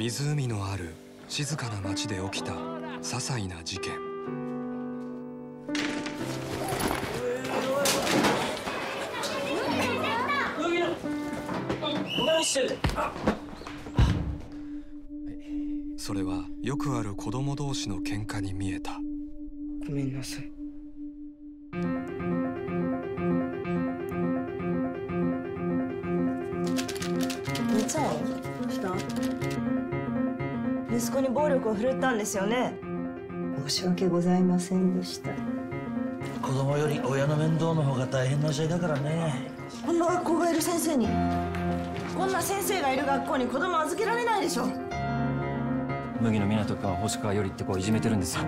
湖のある静かな町で起きた些細な事件。それはよくある子供同士の喧嘩に見えた。ごめんなさい。息子に暴力を振るったんですよね。申し訳ございませんでした。子供より親の面倒の方が大変な時代だからね。こんな学校がいる先生にこんな先生がいる学校に子供預けられないでしょ。麦野湊君は星川よりって子をいじめてるんですよ。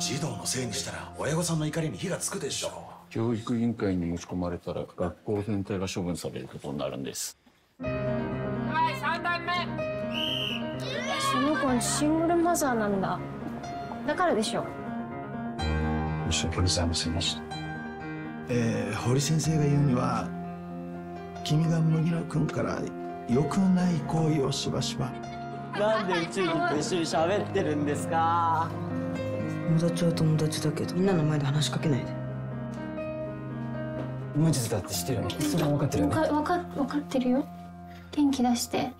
児童のせいにしたら親御さんの怒りに火がつくでしょ教育委員会に持ち込まれたら学校全体が処分されることになるんです。その子シングルマザーなんだ。だからでしょ申し訳ございませんでしたえー、堀先生が言うには君が麦野君から良くない行為をしばしば。なんで宇宙人と一緒に喋ってるんですか？友達は友達だけど。みんなの前で話しかけないで。無実だって知ってるよね。それは分かってるよねわかわかわかってるよ。元気出して